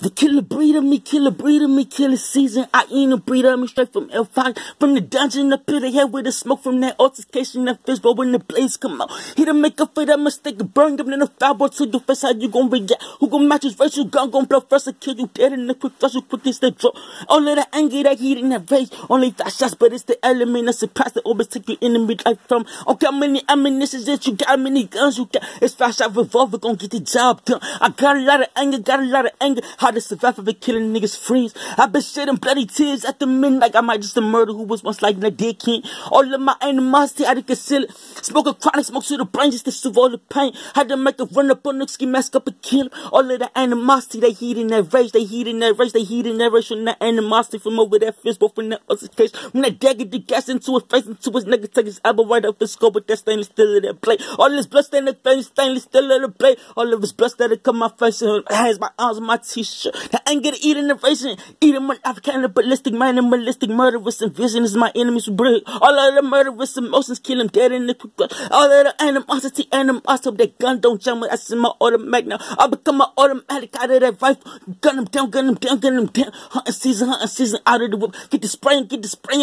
The killer breed of me, killer breed of me, killer season. I ain't a breed of me straight from L5. From the dungeon up to the head with the smoke from that altercation, that fist, but when the blaze come out. He to make up for that mistake, burn them in a foul to the face. How you gon' react? Who gon' match his race? You gon' blow first and kill you dead in the quick flash, you quick this the drop. All of that anger, that heat, and that rage. Only five shots, but it's the element that surprise that always take your enemy life from. Okay, how many ammunitions that you got, how many guns you got. It's fast shot revolver, gon' get the job done. I got a lot of anger, got a lot of anger. How of it, killing niggas freeze. I've been shedding bloody tears at the midnight. I might just a murder who was once like a dead king. All of my animosity, I to conceal it. Smoke a chronic, smoke to the brain just to soothe all the pain. Had to make a run up on the ski mask up and kill him. All of the animosity, they heat in that rage, they heat in that rage, they heat in that rage from that animosity from over that fist, both from that other case. When that dagger the gas into his face, into his nigga, take his elbow right up his skull, but that stainless steel in that plate. All this blood stained face, stainless steel in the plate. All of his blood that come my face, and hands, my arms, my t-shirt. I ain't gonna eat in the racing, eating my African ballistic, man, ballistic murderous and vision is my enemies. All of the murderous emotions kill him dead in the. All the animosity, animosity, that gun don't jump. I see my automatic now. I become an automatic out of that rifle. Gun him down, gun him down, gun him down. Hunting season, hunting season out of the whip. Get the spraying, get the spraying.